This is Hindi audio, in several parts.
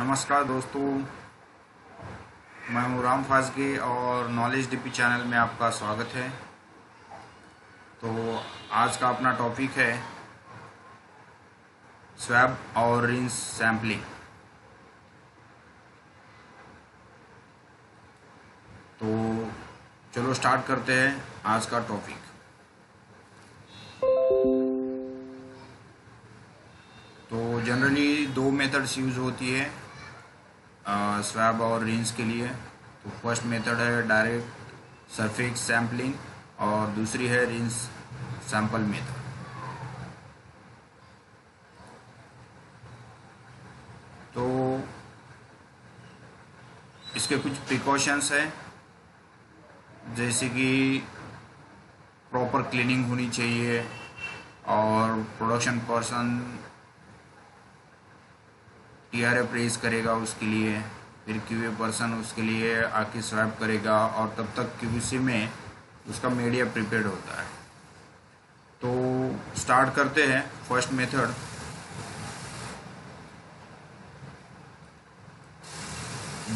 नमस्कार दोस्तों। मैं हूँ राम फाजगे और नॉलेज डीपी चैनल में आपका स्वागत है। तो आज का अपना टॉपिक है, स्वैब और रिंस सैम्पलिंग तो चलो स्टार्ट करते हैं आज का टॉपिक। तो जनरली दो मेथड्स यूज़ होती है। स्वैब और रिंस के लिए। तो फ़र्स्ट मेथड है डायरेक्ट सरफेस सैम्पलिंग और दूसरी है रिंस सैंपल मेथड तो इसके कुछ प्रिकॉशंस हैं। जैसे कि प्रॉपर क्लीनिंग होनी चाहिए और production person T R raise करेगा उसके लिए, फिर क्यूए पर्सन उसके लिए आके स्वैप करेगा और तब तक क्यूसी में उसका मीडिया प्रिपेयर्ड होता है। तो स्टार्ट करते हैं फ़र्स्ट मेथड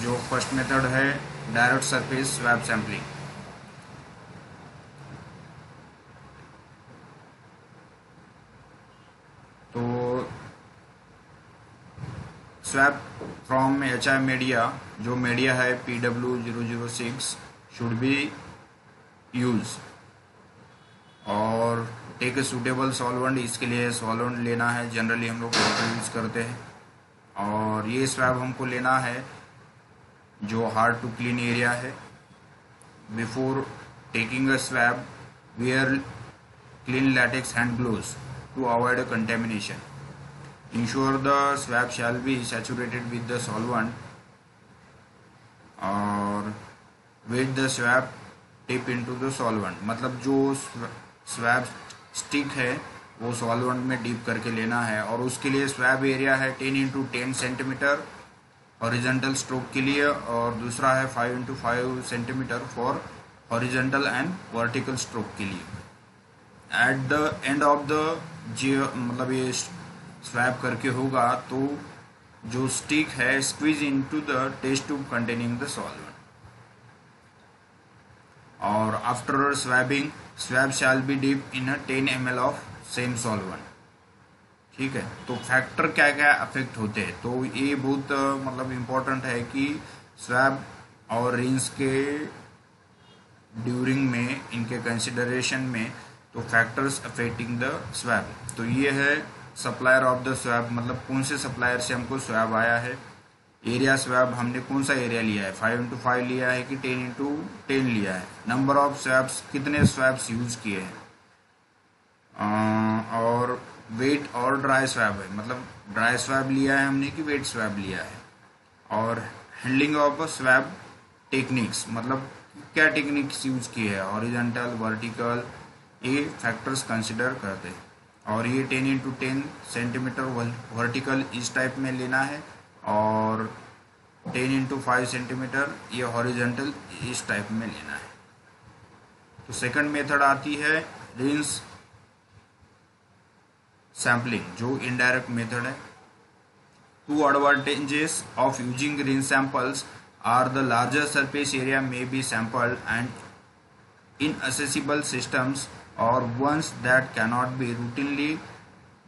जो फ़र्स्ट मेथड है direct surface swab sampling swab from H I media जो मीडिया है P W zero zero six should be use और टेक ए सूटेबल सॉल्वेंट इसके लिए सॉल्वेंट लेना है जनरली हम लोग वाटर यूज़ करते हैं। और ये स्वैब हमको लेना है, जो हार्ड टू क्लीन एरिया है। Before taking a swab wear clean latex hand gloves to avoid contamination ensure the swab shall be saturated with the solvent और wet the swab tip into the solvent मतलब जो स्वैब स्टिक है, वो सॉल्वेंट में डीप करके लेना है, और उसके लिए स्वैब एरिया है ten into ten centimetre horizontal stroke के लिए, और दूसरा है five into five centimetre for horizontal and vertical stroke के लिए. At the end of the जी मतलब ये स्वैप करके होगा तो जो स्टिक है squeeze into the test tube containing the solvent और after swabbing swab shall be dip in 10 M of same solvent ठीक है? तो फैक्टर क्या क्या अफेक्ट होते हैं? तो ये बहुत मतलब इम्पोर्टेंट है कि स्वैब और रिंस के ड्यूरिंग में, इनके कंसिडरेशन में तो फैक्टर्स अफेक्टिंग द स्वैब तो ये है सप्लायर ऑफ़ द स्वैब मतलब कौन से सप्लायर से हमको स्वैब आया है? एरिया स्वैब हमने कौन सा एरिया लिया है? फाइव इंटू फाइव लिया है कि टेन इंटू टेन लिया है? नंबर ऑफ़ स्वैब्स कितने स्वैब्स यूज़ किए हैं? और वेट और ड्राई स्वैब है। मतलब ड्राई स्वैब लिया है हमने कि वेट स्वैब लिया है? और हैंडलिंग ऑफ़ स्वैब टेक्निक्स मतलब क्या टेक्निक्स यूज़ की है? ऑरिजेंटल वर्टिकल ये फैक्टर्स कंसिडर करते हैं। और ये ten into ten centimetre vertical इस टाइप में लेना है और टेन इंटू फाइव सेंटीमीटर ये हॉरिजेंटल इस टाइप में लेना है। तो सेकंड मेथड आती है रिंस सैम्पलिंग जो इनडायरेक्ट मेथड है। Two advantages of using rinse samples are the larger surface area may be sampled and inaccessible systems or ones that cannot be routinely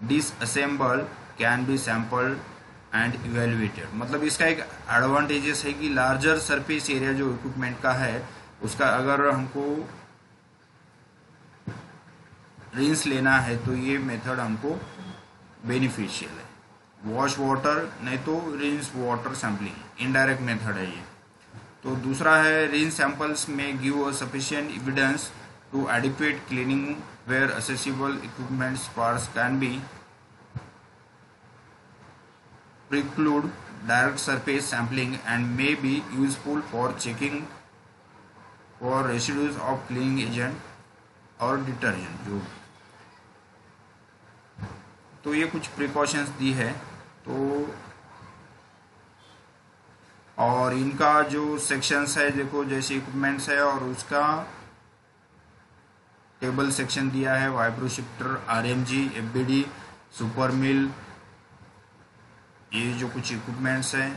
disassembled can be sampled and evaluated मतलब इसका एक एडवांटेजेस है कि लार्जर सरफेस एरिया जो इक्विपमेंट का है, उसका अगर हमको रिंस लेना है तो ये मेथड हमको बेनिफिशियल है। वॉश वाटर नहीं तो rinse water sampling indirect method है ये। तो दूसरा है रिंस सैंपल्स में give a sufficient evidence to adequate cleaning where accessible equipment parts can be preclude direct surface sampling and may be useful for checking for residues of cleaning agent और डिटर्जेंट जो तो ये कुछ प्रिकॉशंस दी है तो और इनका जो सेक्शंस है देखो जैसे इक्विपमेंट्स है और उसका टेबल सेक्शन दिया है vibro sifter R M G F B D super mill ये जो कुछ इक्विपमेंट्स हैं।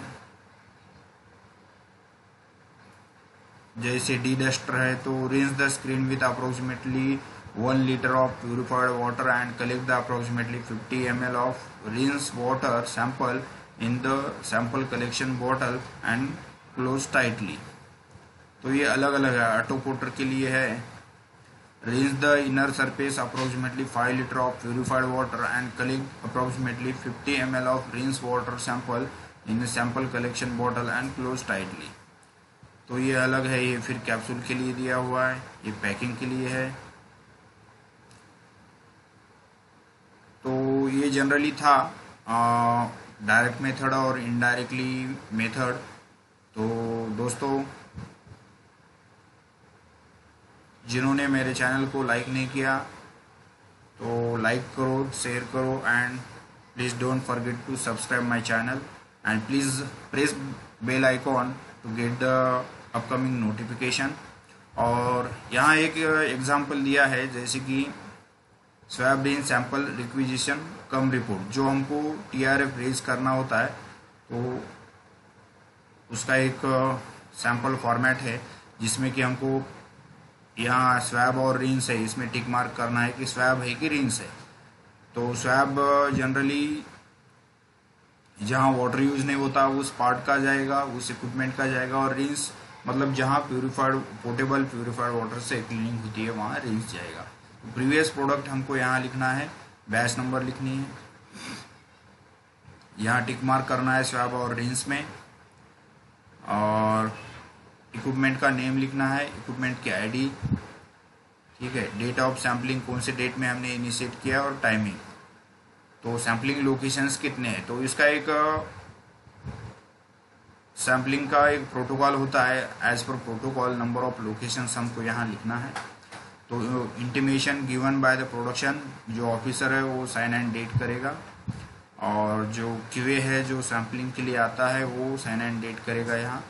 जैसे डी डस्टर है तो rinse the screen with approximately one litre of purified water and collect the approximately 50 M L of rinse water sample in the sample collection bottle and close tightly तो ये अलग अलग है ऑटो कोटर के लिए है rinse the inner surface approximately 5 litre of purified water and collect approximately 50 M L of rinse water sample in sample collection bottle and close tightly तो ये अलग है, ये फिर कैप्सूल के लिए दिया हुआ है, ये पैकिंग के लिए है। तो ये जनरली था डायरेक्ट मेथड और इनडायरेक्टली मेथड तो दोस्तों जिन्होंने मेरे चैनल को लाइक नहीं किया तो लाइक करो शेयर करो and please don't forget to subscribe my channel and please press bell icon to get the upcoming notification और यहाँ एक एग्जांपल दिया है, जैसे कि range sample requisition cum report जो हमको टीआरएफ रेज करना होता है तो उसका एक सैंपल फॉर्मेट है, जिसमें कि हमको यहाँ स्वैब और रिंस है, इसमें टिक मार्क करना है कि स्वैब है कि रिंस है। तो स्वैब, जनरली, जहाँ वाटर यूज़ नहीं होता, उस पार्ट का जाएगा, उस इक्विपमेंट का जाएगा, और रिंस मतलब जहाँ प्यूरिफाइड पोर्टेबल प्यूरिफाइड वाटर से क्लीनिंग होती है, वहाँ रिंस जाएगा। तो प्रीवियस प्रोडक्ट हमको यहाँ लिखना है बैच नंबर लिखनी है। यहाँ टिक मार्क करना है स्वैब और रिंस में, और इक्विपमेंट का नेम लिखना है, इक्विपमेंट की आईडी ठीक है डेट ऑफ़ सैम्पलिंग कौन से डेट में हमने इनिशिएट किया और टाइमिंग तो सैम्पलिंग लोकेशंस कितने हैं? तो इसका एक सैम्पलिंग का एक प्रोटोकॉल होता है as per protocol number of locations हमको यहाँ लिखना है। तो intimation given by the production जो ऑफिसर है, वो साइन एंड डेट करेगा। और जो क्यूए है, जो सैम्पलिंग के लिए आता है, वो साइन एंड डेट करेगा यहाँ।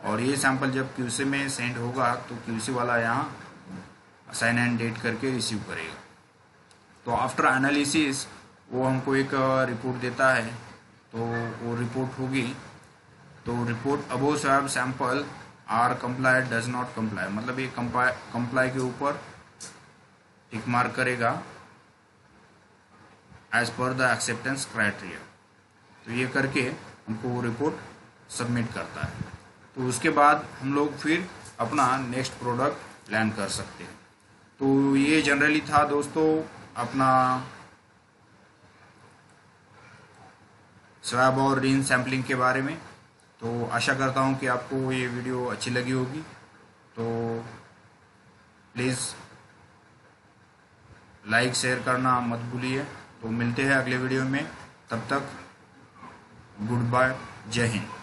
और ये सैंपल जब क्यूसी में सेंड होगा तो क्यूसी वाला यहाँ साइन एंड डेट करके रिसीव करेगा। तो आफ्टर एनालिसिस वो हमको एक रिपोर्ट देता है। तो वो रिपोर्ट होगी। तो report above swab sample are comply does not comply मतलब ये कंप्लाई के ऊपर टिक मार्क करेगा as per the acceptance criteria तो ये करके हमको वो रिपोर्ट सबमिट करता है। तो उसके बाद हम लोग फिर अपना नेक्स्ट प्रोडक्ट प्लान कर सकते हैं। तो ये जनरली था दोस्तों अपना स्वैब और रिन सैम्पलिंग के बारे में। तो आशा करता हूँ कि आपको ये वीडियो अच्छी लगी होगी। तो प्लीज़ लाइक शेयर करना मत भूलिए। तो मिलते हैं अगले वीडियो में। तब तक गुड बाय, जय हिंद।